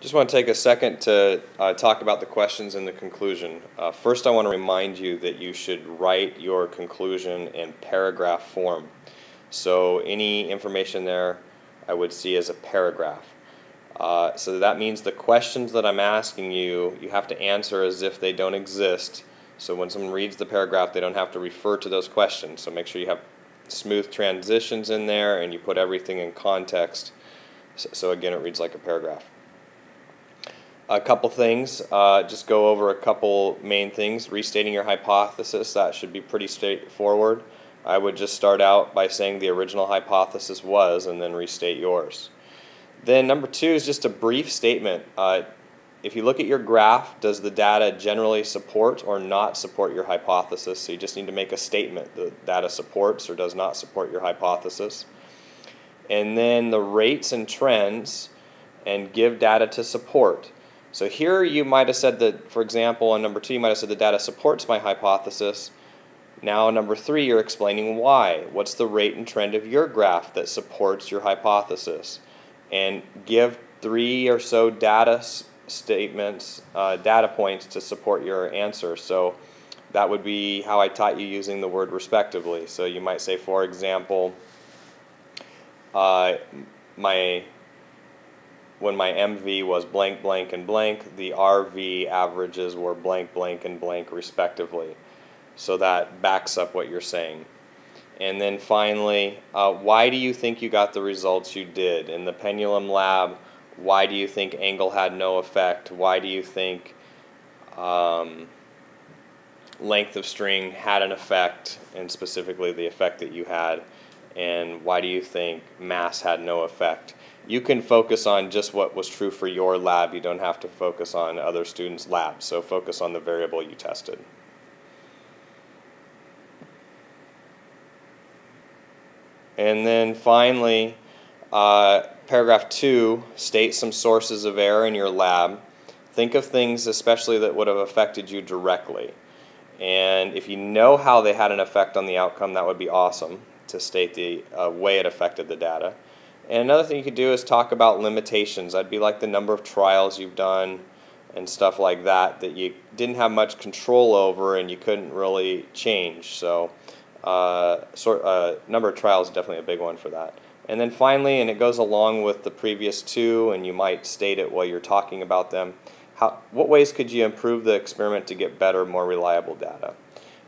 Just want to take a second to uh, talk about the questions in the conclusion. Uh, first, I want to remind you that you should write your conclusion in paragraph form. So any information there I would see as a paragraph. Uh, so that means the questions that I'm asking you, you have to answer as if they don't exist. So when someone reads the paragraph, they don't have to refer to those questions. So make sure you have smooth transitions in there and you put everything in context. So, so again, it reads like a paragraph a couple things. Uh, just go over a couple main things. Restating your hypothesis, that should be pretty straightforward. I would just start out by saying the original hypothesis was and then restate yours. Then number two is just a brief statement. Uh, if you look at your graph, does the data generally support or not support your hypothesis? So you just need to make a statement. The data supports or does not support your hypothesis. And then the rates and trends and give data to support. So here you might have said that, for example, on number two, you might have said the data supports my hypothesis. Now, number three, you're explaining why. What's the rate and trend of your graph that supports your hypothesis? And give three or so data statements, uh, data points to support your answer. So that would be how I taught you using the word respectively. So you might say, for example, uh, my when my MV was blank, blank, and blank, the RV averages were blank, blank, and blank respectively. So that backs up what you're saying. And then finally, uh, why do you think you got the results you did? In the pendulum lab, why do you think angle had no effect? Why do you think um, length of string had an effect, and specifically the effect that you had? And why do you think mass had no effect? You can focus on just what was true for your lab. You don't have to focus on other students' labs. So focus on the variable you tested. And then finally, uh, paragraph two states some sources of error in your lab. Think of things especially that would have affected you directly. And if you know how they had an effect on the outcome, that would be awesome to state the uh, way it affected the data. And another thing you could do is talk about limitations. I'd be like the number of trials you've done and stuff like that that you didn't have much control over and you couldn't really change. So, uh, sort uh, number of trials is definitely a big one for that. And then finally, and it goes along with the previous two, and you might state it while you're talking about them. How, what ways could you improve the experiment to get better, more reliable data?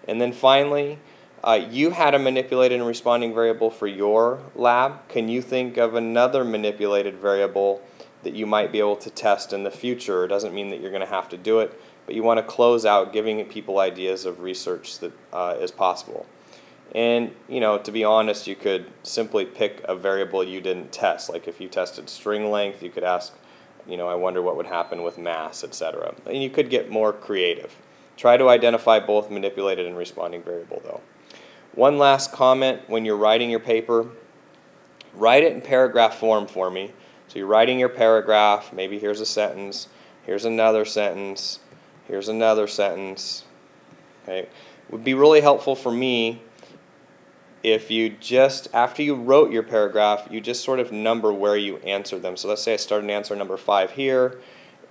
And then finally, uh, you had a manipulated and responding variable for your lab. Can you think of another manipulated variable that you might be able to test in the future? It doesn't mean that you're going to have to do it, but you want to close out giving people ideas of research that uh, is possible. And, you know, to be honest, you could simply pick a variable you didn't test. Like if you tested string length, you could ask, you know, I wonder what would happen with mass, etc. And you could get more creative. Try to identify both manipulated and responding variable, though. One last comment when you're writing your paper, write it in paragraph form for me. So you're writing your paragraph, maybe here's a sentence, here's another sentence, here's another sentence. Okay. Would be really helpful for me if you just, after you wrote your paragraph, you just sort of number where you answer them. So let's say I started answer number five here.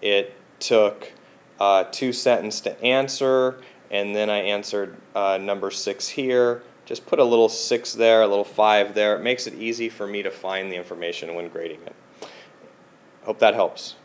It took uh, two sentences to answer, and then I answered uh, number six here just put a little 6 there, a little 5 there. It makes it easy for me to find the information when grading it. Hope that helps.